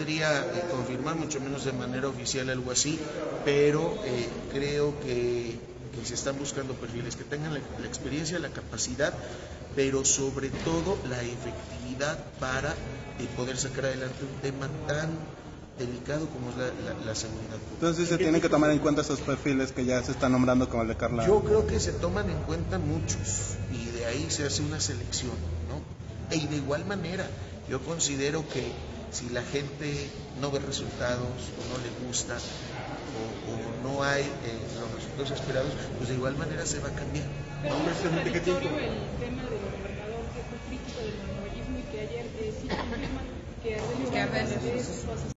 podría eh, confirmar, mucho menos de manera oficial algo así, pero eh, creo que, que se están buscando perfiles que tengan la, la experiencia, la capacidad, pero sobre todo la efectividad para eh, poder sacar adelante un tema tan delicado como es la, la- la seguridad pública. Entonces se tienen que tomar en cuenta esos perfiles que ya se están nombrando como el de Carla. Yo creo que se toman en cuenta muchos y de ahí se hace una selección, ¿no? Y de igual manera, yo considero que si la gente no ve resultados o no le gusta o, o no hay eh, los resultados esperados, pues de igual manera se va a cambiar. Pero no es contradictorio el tema del gobernador que fue crítico del monovallismo y que ayer eh, sí confirma que Ardelio Que Ardelio